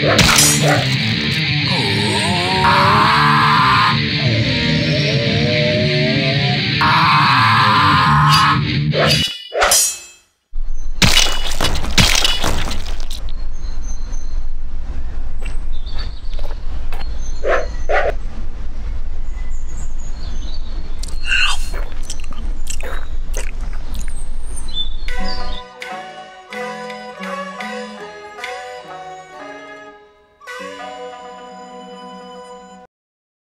Yeah.